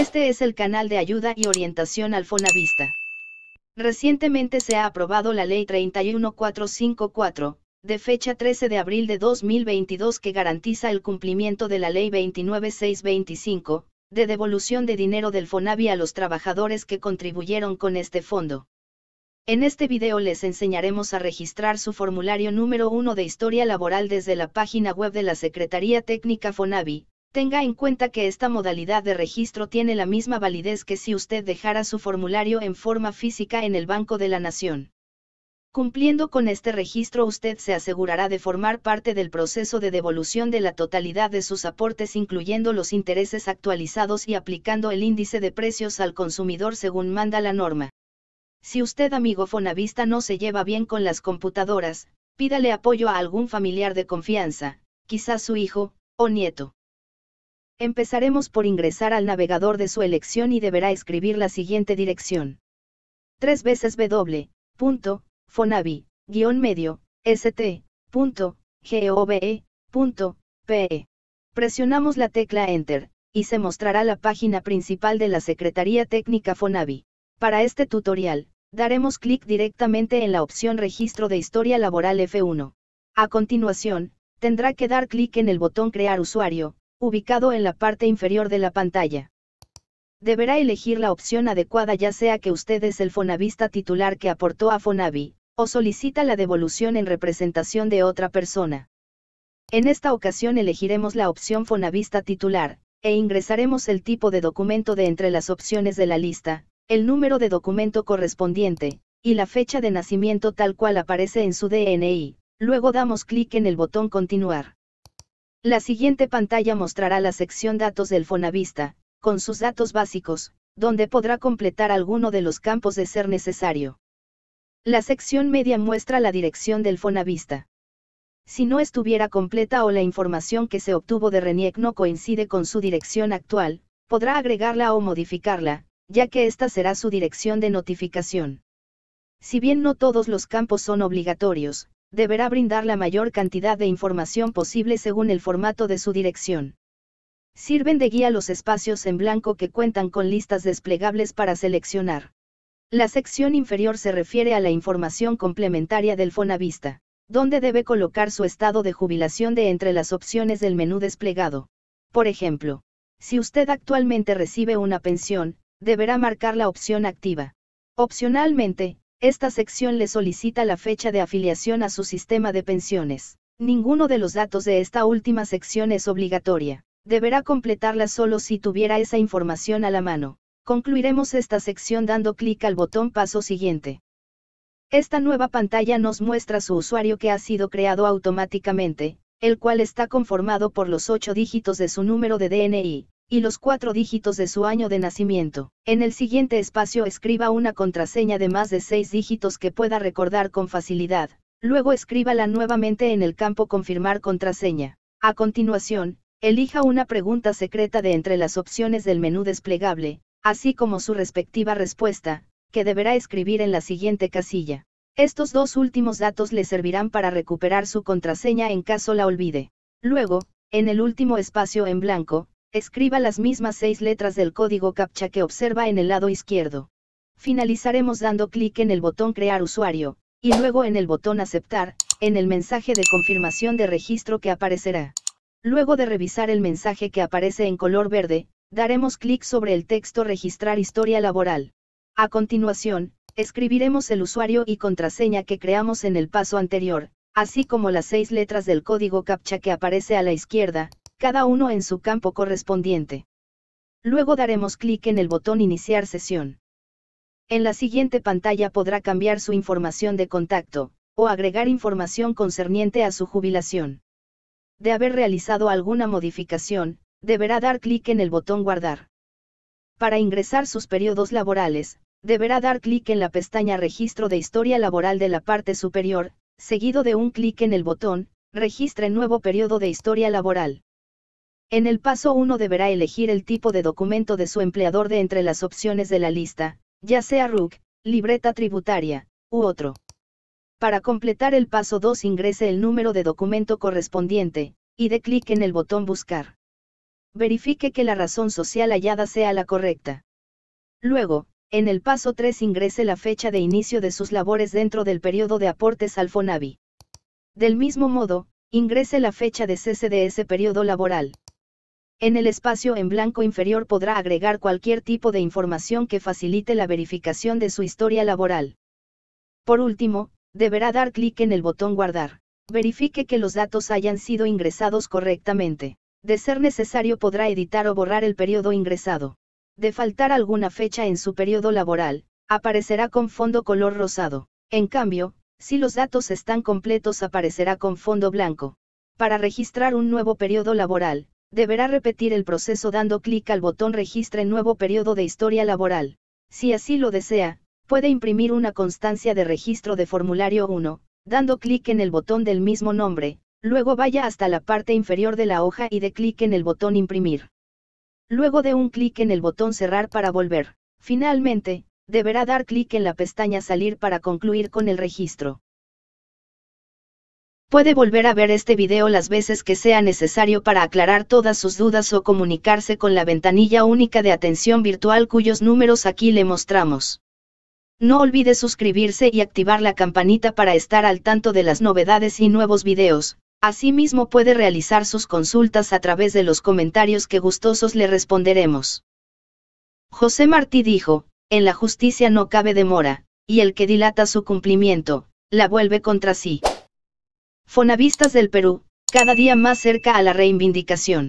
Este es el canal de ayuda y orientación al Fonavista. Recientemente se ha aprobado la Ley 31454, de fecha 13 de abril de 2022 que garantiza el cumplimiento de la Ley 29625, de devolución de dinero del Fonavi a los trabajadores que contribuyeron con este fondo. En este video les enseñaremos a registrar su formulario número 1 de historia laboral desde la página web de la Secretaría Técnica Fonavi, Tenga en cuenta que esta modalidad de registro tiene la misma validez que si usted dejara su formulario en forma física en el Banco de la Nación. Cumpliendo con este registro usted se asegurará de formar parte del proceso de devolución de la totalidad de sus aportes incluyendo los intereses actualizados y aplicando el índice de precios al consumidor según manda la norma. Si usted amigo fonavista no se lleva bien con las computadoras, pídale apoyo a algún familiar de confianza, quizás su hijo, o nieto. Empezaremos por ingresar al navegador de su elección y deberá escribir la siguiente dirección. 3 veces w. Fonavi, medio, st. pe. Presionamos la tecla Enter, y se mostrará la página principal de la Secretaría Técnica Fonavi. Para este tutorial, daremos clic directamente en la opción Registro de Historia Laboral F1. A continuación, tendrá que dar clic en el botón Crear usuario, ubicado en la parte inferior de la pantalla. Deberá elegir la opción adecuada ya sea que usted es el fonavista titular que aportó a Fonavi, o solicita la devolución en representación de otra persona. En esta ocasión elegiremos la opción fonavista titular, e ingresaremos el tipo de documento de entre las opciones de la lista, el número de documento correspondiente, y la fecha de nacimiento tal cual aparece en su DNI, luego damos clic en el botón Continuar. La siguiente pantalla mostrará la sección Datos del Fonavista, con sus datos básicos, donde podrá completar alguno de los campos de ser necesario. La sección media muestra la dirección del Fonavista. Si no estuviera completa o la información que se obtuvo de RENIEC no coincide con su dirección actual, podrá agregarla o modificarla, ya que esta será su dirección de notificación. Si bien no todos los campos son obligatorios, deberá brindar la mayor cantidad de información posible según el formato de su dirección. Sirven de guía los espacios en blanco que cuentan con listas desplegables para seleccionar. La sección inferior se refiere a la información complementaria del Fonavista, donde debe colocar su estado de jubilación de entre las opciones del menú desplegado. Por ejemplo, si usted actualmente recibe una pensión, deberá marcar la opción activa. Opcionalmente, esta sección le solicita la fecha de afiliación a su sistema de pensiones. Ninguno de los datos de esta última sección es obligatoria. Deberá completarla solo si tuviera esa información a la mano. Concluiremos esta sección dando clic al botón Paso siguiente. Esta nueva pantalla nos muestra su usuario que ha sido creado automáticamente, el cual está conformado por los ocho dígitos de su número de DNI, y los cuatro dígitos de su año de nacimiento. En el siguiente espacio escriba una contraseña de más de seis dígitos que pueda recordar con facilidad, luego escríbala nuevamente en el campo Confirmar contraseña. A continuación, elija una pregunta secreta de entre las opciones del menú desplegable, así como su respectiva respuesta, que deberá escribir en la siguiente casilla. Estos dos últimos datos le servirán para recuperar su contraseña en caso la olvide. Luego, en el último espacio en blanco, escriba las mismas seis letras del código CAPTCHA que observa en el lado izquierdo. Finalizaremos dando clic en el botón Crear usuario, y luego en el botón Aceptar, en el mensaje de confirmación de registro que aparecerá. Luego de revisar el mensaje que aparece en color verde, daremos clic sobre el texto Registrar historia laboral. A continuación, escribiremos el usuario y contraseña que creamos en el paso anterior, así como las seis letras del código CAPTCHA que aparece a la izquierda, cada uno en su campo correspondiente. Luego daremos clic en el botón Iniciar sesión. En la siguiente pantalla podrá cambiar su información de contacto, o agregar información concerniente a su jubilación. De haber realizado alguna modificación, deberá dar clic en el botón Guardar. Para ingresar sus periodos laborales, deberá dar clic en la pestaña Registro de historia laboral de la parte superior, seguido de un clic en el botón, Registre nuevo periodo de historia laboral. En el paso 1 deberá elegir el tipo de documento de su empleador de entre las opciones de la lista, ya sea RUC, libreta tributaria, u otro. Para completar el paso 2 ingrese el número de documento correspondiente, y dé clic en el botón Buscar. verifique que la razón social hallada sea la correcta. Luego, en el paso 3 ingrese la fecha de inicio de sus labores dentro del periodo de aportes al FONAVI. Del mismo modo, ingrese la fecha de cese de ese periodo laboral. En el espacio en blanco inferior podrá agregar cualquier tipo de información que facilite la verificación de su historia laboral. Por último, deberá dar clic en el botón Guardar. Verifique que los datos hayan sido ingresados correctamente. De ser necesario podrá editar o borrar el periodo ingresado. De faltar alguna fecha en su periodo laboral, aparecerá con fondo color rosado. En cambio, si los datos están completos aparecerá con fondo blanco. Para registrar un nuevo periodo laboral, deberá repetir el proceso dando clic al botón Registre nuevo periodo de historia laboral. Si así lo desea, puede imprimir una constancia de registro de formulario 1, dando clic en el botón del mismo nombre, luego vaya hasta la parte inferior de la hoja y dé clic en el botón Imprimir. Luego de un clic en el botón cerrar para volver. Finalmente, deberá dar clic en la pestaña salir para concluir con el registro. Puede volver a ver este video las veces que sea necesario para aclarar todas sus dudas o comunicarse con la ventanilla única de atención virtual cuyos números aquí le mostramos. No olvide suscribirse y activar la campanita para estar al tanto de las novedades y nuevos videos, Asimismo puede realizar sus consultas a través de los comentarios que gustosos le responderemos. José Martí dijo, en la justicia no cabe demora, y el que dilata su cumplimiento, la vuelve contra sí. Fonavistas del Perú, cada día más cerca a la reivindicación.